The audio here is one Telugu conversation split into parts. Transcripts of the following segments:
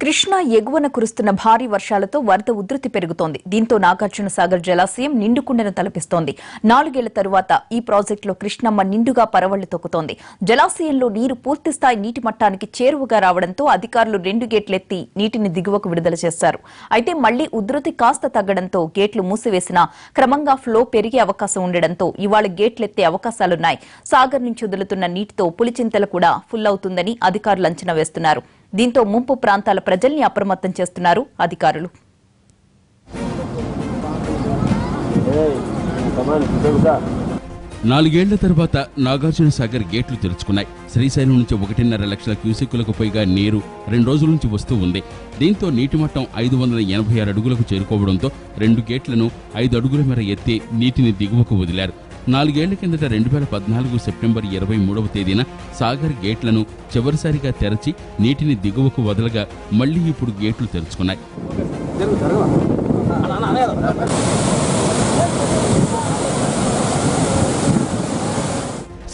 కృష్ణా ఎగువన కురుస్తున్న భారీ వర్షాలతో వరద ఉధృతి పెరుగుతోంది. దీంతో నాగార్జున సాగర్ జలాశయం నిండుకుండను తలపిస్తోంది. నాలుగేళ్ళ తరువాత ఈ ప్రాజెక్టులో కృష్ణమ్మ నిండుగా పరవళ్ళు తొక్కుతోంది. జలాశయంలో నీరు పూర్తిస్థాయి నీటి మట్టానికి చేరువగా రావడంతో అధికారులు రెండు గేట్లెత్తి నీటిని దిగువకు విడుదల చేశారు. అయితే మళ్ళీ ఉధృతి కాస్త తగ్గడంతో గేట్లు మూసివేసినా క్రమంగా ఫ్లో పెరిగే అవకాశం ఉండడంతో ఇవాళ గేట్లెత్తే అవకాశాలున్నాయి. సాగర్ నుంచి వదులుతున్న నీటితో పులిచింతలు కూడా ఫుల్ అవుతుందని అధికారులు అంచనా వేస్తున్నారు. దీంతో ముంపు ప్రాంతాల ప్రజల్ని అప్రమత్తం చేస్తున్నారు అధికారులు. నాలుగేళ్ళ తర్వాత నాగార్జున సాగర్ గేట్లు తెరుచుకున్నాయి. శ్రీశైలం నుంచి ఒకటిన్నర లక్షల క్యూసెక్కులకు పైగా నీరు రెండు రోజుల నుంచి వస్తూ ఉంది. దీంతో నీటి మట్టం ఐదు వందల ఎనభై ఆరు అడుగులకు చేరుకోవడంతో రెండు గేట్లను ఐదు అడుగుల మేర ఎత్తి నీటిని దిగువకు వదిలారు. నాలుగేళ్ళ కిందట రెండు వేల పద్నాలుగు సెప్టెంబర్ ఇరవై మూడవ తేదీన సాగర్ గేట్లను చివరిసారిగా తెరచి నీటిని దిగువకు వదలగా మళ్ళీ ఇప్పుడు గేట్లు తెరుచుకున్నాయి.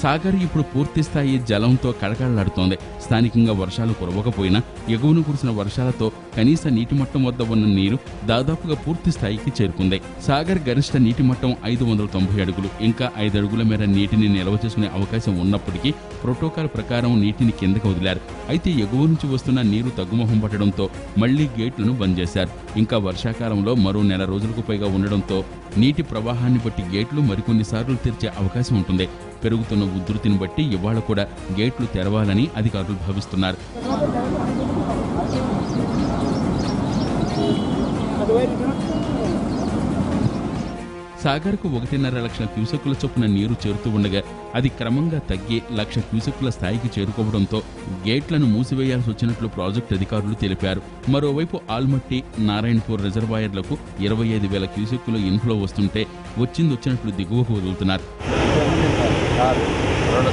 సాగర్ ఇప్పుడు పూర్తి స్థాయి జలంతో కళకళలాడుతోంది స్థానికంగా వర్షాలు కురవకపోయినా ఎగువన కురిసిన వర్షాలతో కనీస నీటి మట్టం వద్ద ఉన్న నీరు దాదాపుగా పూర్తి స్థాయికి చేరుకుంది. సాగర్ గరిష్ట నీటి మట్టం ఐదు వందల తొంభై అడుగులు ఇంకా ఐదు అడుగుల మేర నీటిని నిల్వ చేసుకునే అవకాశం ఉన్నప్పటికీ ప్రోటోకాల్ ప్రకారం నీటిని కిందకు వదిలారు. అయితే ఎగువ నుంచి వస్తున్న నీరు తగ్గుముఖం పట్టడంతో మళ్ళీ గేట్లను బంద్ చేశారు. ఇంకా వర్షాకాలంలో మరో నెల రోజులకు పైగా ఉండడంతో నీటి ప్రవాహాన్ని బట్టి గేట్లు మరికొన్నిసార్లు తెరిచే అవకాశం ఉంటుంది. పెరుగుతున్న ఉధృతిని బట్టి ఇవాళ కూడా గేట్లు తెరవాలని అధికారులు భావిస్తున్నారు. సాగర్కు ఒకటిన్నర లక్షల క్యూసెక్కుల చొప్పున నీరు చేరుతూ ఉండగా అది క్రమంగా తగ్గి లక్ష క్యూసెక్కుల స్థాయికి చేరుకోవడంతో గేట్లను మూసివేయాల్సి వచ్చినట్లు ప్రాజెక్టు అధికారులు తెలిపారు. మరోవైపు ఆల్మట్టి నారాయణపూర్ రిజర్వాయర్లకు ఇరవై ఐదు వేల క్యూసెక్కులు ఇన్ఫ్లో వస్తుంటే వచ్చింది వచ్చినట్లు దిగువకు వదులుతున్నారు. రెండు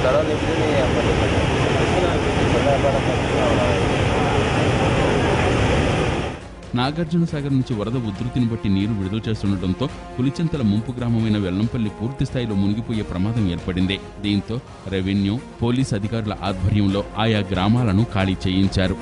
నాగార్జున సాగర్ నుంచి వరద ఉధృతిని బట్టి నీరు విడుదల చేస్తుండటంతో పులిచెంతల ముంపు గ్రామమైన వెల్లంపల్లి పూర్తి స్థాయిలో మునిగిపోయే ప్రమాదం ఏర్పడింది. దీంతో రెవెన్యూ పోలీస్ అధికారుల ఆధ్వర్యంలో ఆయా గ్రామాలను ఖాళీ చేయించారు.